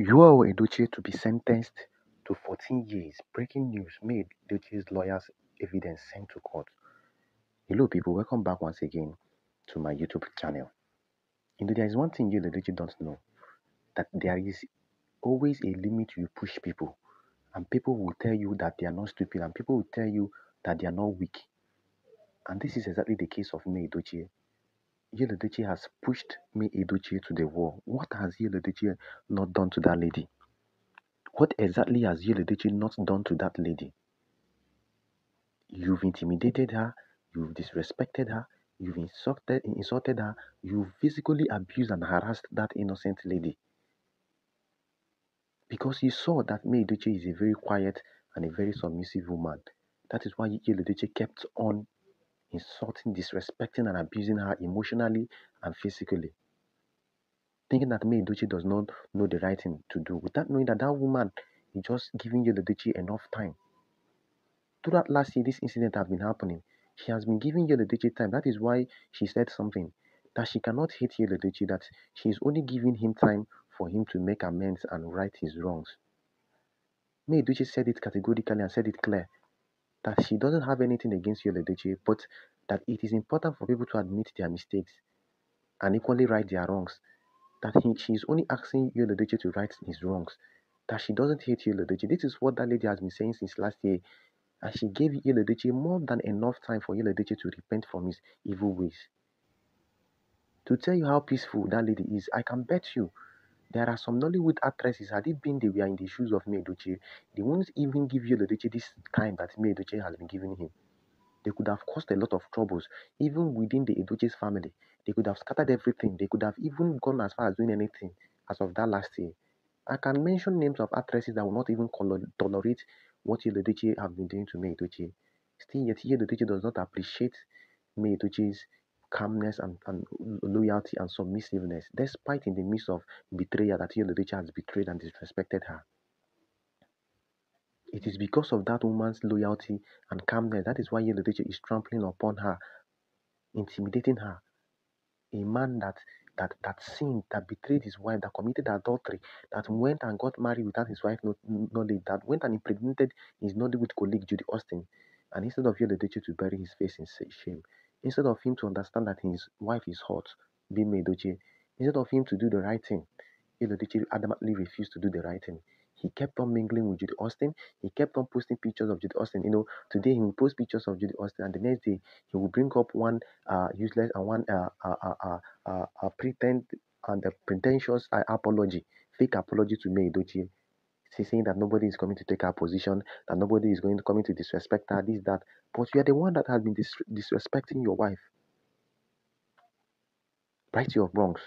Yul Edochie to be sentenced to 14 years. Breaking news May Edochie's lawyers evidence sent to court. Hello people, welcome back once again to my YouTube channel. You know, there is one thing Yul Edochie don't know, that there is always a limit you push people. And people will tell you that they are not stupid and people will tell you that they are not weak. And this is exactly the case of May, Edochie. Yul Edochie has pushed May Edochie to the wall. What has Yul Edochie not done to that lady? What exactly has Yul Edochie not done to that lady? You've intimidated her, you've disrespected her, you've insulted, insulted her, you've physically abused and harassed that innocent lady. Because you saw that May Edochie is a very quiet and a very submissive woman. That is why Yul Edochie kept on insulting, disrespecting, and abusing her emotionally and physically. Thinking that May does not know the right thing to do, without knowing that that woman is just giving Yul Edochie enough time. Throughout last year, this incident has been happening. She has been giving Yul Edochie time. That is why she said something that she cannot hate Yul Edochie, that she is only giving him time for him to make amends and right his wrongs. May Edochie said it categorically and said it clear that she doesn't have anything against Yul but that it is important for people to admit their mistakes and equally right their wrongs. That he, she is only asking Yul to right his wrongs. That she doesn't hate Yul. This is what that lady has been saying since last year. And she gave Yul more than enough time for Yul to repent from his evil ways. To tell you how peaceful that lady is, I can bet you there are some Nollywood actresses, had it been they were in the shoes of May Edochie, they won't even give Yul Edochie this time that May Edochie has been giving him. They could have caused a lot of troubles, even within the Edochie's family. They could have scattered everything. They could have even gone as far as doing anything as of that last year. I can mention names of actresses that will not even tolerate what Yul Edochie have been doing to May Edochie. Still yet, Yul Edochie does not appreciate May Edochie's calmness and, and loyalty and submissiveness, despite in the midst of betrayal that Yul Edochie has betrayed and disrespected her. It is because of that woman's loyalty and calmness that is why Yul Edochie is trampling upon her, intimidating her. A man that that that sinned, that betrayed his wife, that committed adultery, that went and got married without his wife knowledge, that went and impregnated his Nollywood colleague Judy Austin, and instead of Yul Edochie to bury his face in shame, instead of him to understand that his wife is hot, being Edochie, instead of him to do the right thing, Yul adamantly refused to do the right thing. He kept on mingling with Judy Austin. He kept on posting pictures of Judy Austin. You know, today he will post pictures of Judy Austin, and the next day he will bring up one uh, useless and one uh, uh, uh, uh, uh, pretend and a pretentious uh, apology, fake apology to May Edochie. She's saying that nobody is coming to take her position, that nobody is going to come to disrespect her, this, that. But you are the one that has been dis disrespecting your wife. Right your wrongs.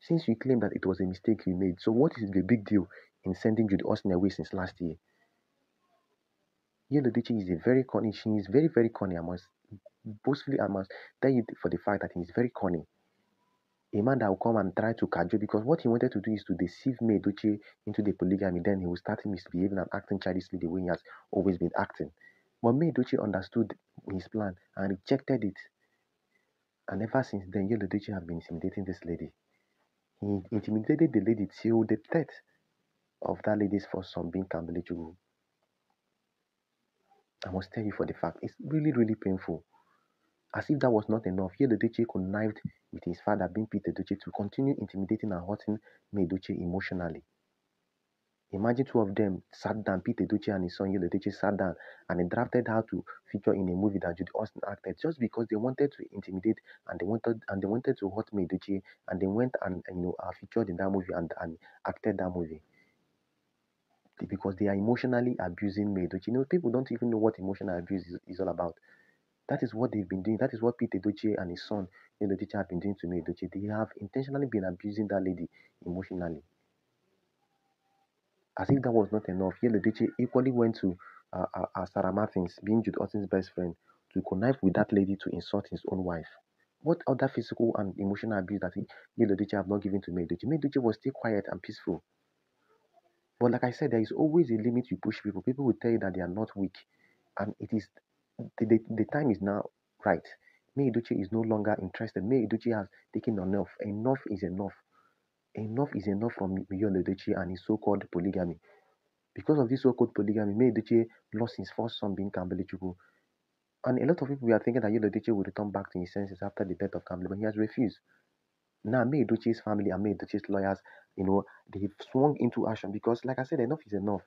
Since you claim that it was a mistake you made, so what is the big deal in sending Judy Austin away since last year? Yul Edochie is a very corny. She is very, very corny. I must boastfully, I must tell you for the fact that he is very corny a man that will come and try to cajole because what he wanted to do is to deceive May Edochie into the polygamy. Then he will start misbehaving and acting childishly the way he has always been acting. But May Edochie understood his plan and rejected it. And ever since then, Yul Edochie have been intimidating this lady. He intimidated the lady till the death of that lady's first son being Kambilichukwu. I must tell you for the fact, it's really, really painful. As if that was not enough, Yul Edochie connived with his father, being Pete Edochie, to continue intimidating and hurting May Edochie emotionally. Imagine two of them sat down, Peter Edochie and his son Yul Edochie sat down and they drafted how to feature in a movie that Judy Austin acted just because they wanted to intimidate and they wanted and they wanted to hurt May Edochie and they went and, and you know uh, featured in that movie and, and acted that movie because they are emotionally abusing May Edochie. You know, people don't even know what emotional abuse is, is all about. That is what they've been doing. That is what Pete Edochie and his son, Edochie, have been doing to May, Edochie. They have intentionally been abusing that lady emotionally. As if that was not enough, Edochie equally went to uh, uh, uh, Sarah Martins, being Judy Austin's best friend, to connive with that lady to insult his own wife. What other physical and emotional abuse that Edochie have not given to May Edochie? May Edochie was still quiet and peaceful. But like I said, there is always a limit you push people. People will tell you that they are not weak. And it is the, the, the time is now right. May is no longer interested. May has taken enough. Enough is enough. enough is enough from Edochie and his so-called polygamy. Because of this so-called polygamy, May lost his first son being Kambilichukwu. And a lot of people were thinking that Yul Edochie would return back to his senses after the death of Kambili, but he has refused. Now, May family and May lawyers, you know, they've swung into action because, like I said, enough is enough.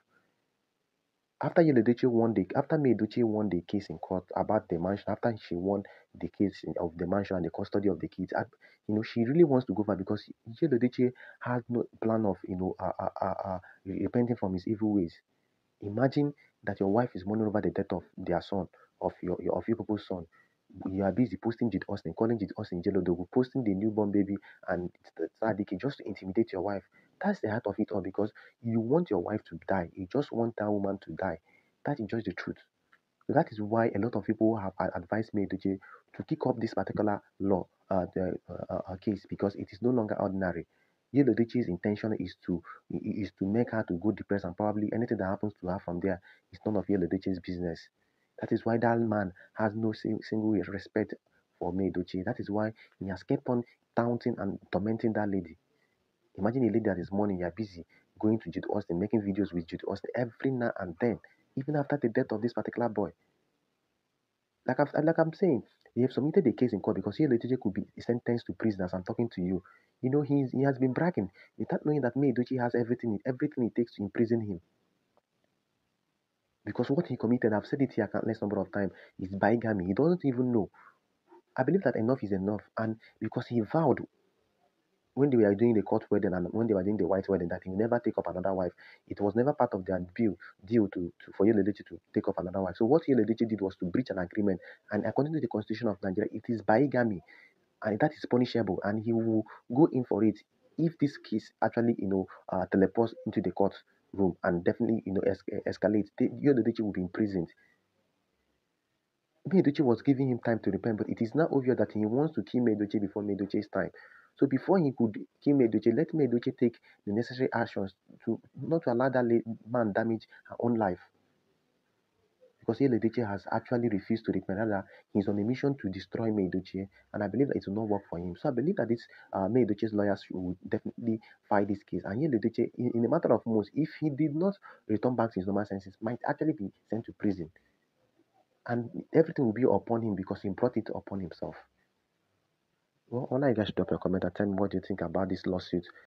After Yul Edochie won the, after May won the case in court about the mansion, after she won the case of the mansion and the custody of the kids, you know, she really wants to go back because Yul Edochie has no plan of, you know, uh, uh, uh, uh, repenting from his evil ways. Imagine that your wife is mourning over the death of their son, of your, your of your people's son. You are busy posting Judy Austin, calling Judy Austin Jelodogu, posting the newborn baby and Sadiki just to intimidate your wife. That's the heart of it all because you want your wife to die. You just want that woman to die. That is just the truth. So that is why a lot of people have advised me to, to kick off this particular law, uh, the uh, uh, case, because it is no longer ordinary. Yul Edochie's intention is to is to make her to go depressed and probably anything that happens to her from there is none of Yul Edochie's business. That is why that man has no single respect for May Edochie. That is why he has kept on taunting and tormenting that lady. Imagine a lady that is mourning, you're busy going to Judy Austin, making videos with Judy Austin every now and then, even after the death of this particular boy. Like, I've, like I'm saying, he have submitted the case in court because he later could be sentenced to prison as I'm talking to you. You know, he's, he has been bragging without knowing that May Edochie has everything, everything it takes to imprison him. Because what he committed, I've said it here countless number of times, is bigamy. He doesn't even know. I believe that enough is enough. And because he vowed when they were doing the court wedding and when they were doing the white wedding that he will never take up another wife. It was never part of their bill deal to, to for Yul Edochie to take up another wife. So what Yul Edochie did was to breach an agreement, and according to the constitution of Nigeria, it is bigamy, and that is punishable, and he will go in for it if this case actually you know uh, teleports into the court room and definitely you know es- escalates. Yul Edochie will be imprisoned. May Edochie was giving him time to repent, but it is now obvious that he wants to kill May Edochie before May Edochie's time. So before he could kill May Edochie, let May Edochie take the necessary actions to not to allow that man damage her own life. Because Yul Edochie has actually refused to repent. Rather, he's on a mission to destroy May Edochie, and I believe that it will not work for him. So I believe that this uh, May Edochie's lawyers will definitely fight this case. And Yul Edochie, in, in a matter of months, if he did not return back to his normal senses, might actually be sent to prison. And everything will be upon him because he brought it upon himself. Well, I want you guys to drop a comment and tell me what you think about this lawsuit